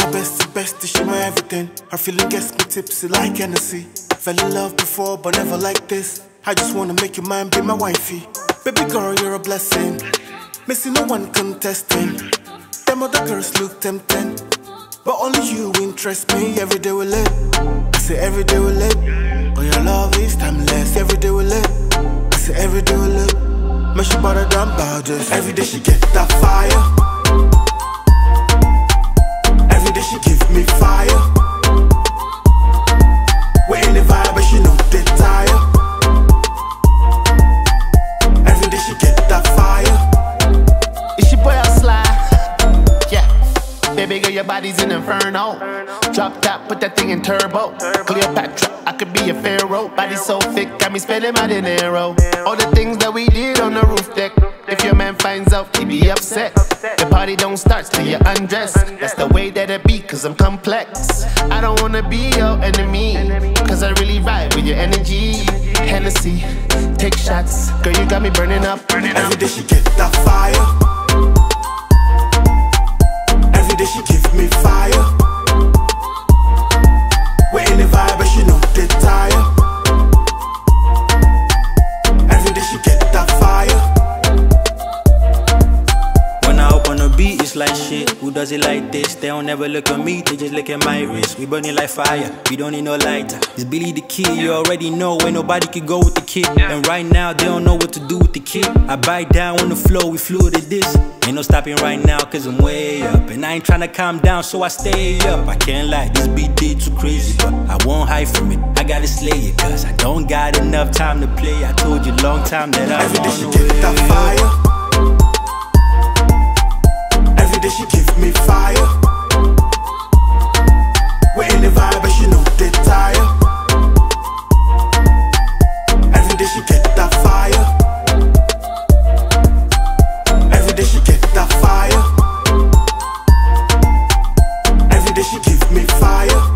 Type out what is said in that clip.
honesty, she my everything. Her feeling gets me tipsy like Hennessy. Fell in love before, but never like this. I just wanna make you mine, be my wifey. Baby girl, you're a blessing. Missing no one contesting. Them other girls look tempting. But only you interest me. Every day we live. I say every day we live. Oh, your love is timeless. Every day we live. I say every day we live. Make she better than badges. Every day she get that fire. Your body's an inferno. Drop top, put that thing in turbo. Cleopatra, I could be a pharaoh. Body so thick, got me spending my dinero. All the things that we did on the roof deck. If your man finds out, he be upset. The party don't start till you undress. That's the way that it be, cause I'm complex. I don't wanna be your enemy. Cause I really ride with your energy. Hennessy, take shots. Girl, you got me burning up, up. Every day she get that fire. Every day she give me fire. The like shit. Who does it like this? They don't ever look at me, they just look at my wrist. We burning like fire, we don't need no lighter. It's Billy the Kid, you already know. Ain't nobody can go with the kid. And right now, they don't know what to do with the kid. I bite down on the floor, we fluid at this. Ain't no stopping right now, cause I'm way up. And I ain't tryna calm down, so I stay up. I can't lie, this beat did too crazy, but I won't hide from it. I gotta slay it, cause I don't got enough time to play. I told you long time that I'm on a way. Every day that she give me fire. We're in the vibe and she no desire. Every day she get that fire. Every day she get that fire. Every day she give me fire.